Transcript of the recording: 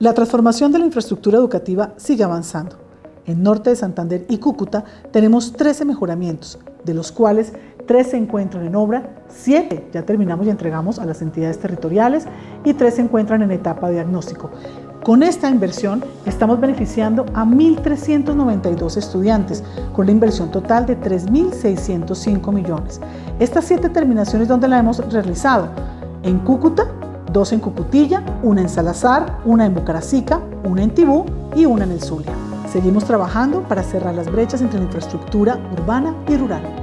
La transformación de la infraestructura educativa sigue avanzando. En Norte de Santander y Cúcuta tenemos 13 mejoramientos, de los cuales 3 se encuentran en obra, 7 ya terminamos y entregamos a las entidades territoriales y 3 se encuentran en etapa de diagnóstico. Con esta inversión estamos beneficiando a 1.392 estudiantes, con una inversión total de 3.605 millones. Estas 7 terminaciones, ¿dónde la hemos realizado? En Cúcuta, dos en Cucutilla, una en Salazar, una en Bucaracica, una en Tibú y una en el Zulia. Seguimos trabajando para cerrar las brechas entre la infraestructura urbana y rural.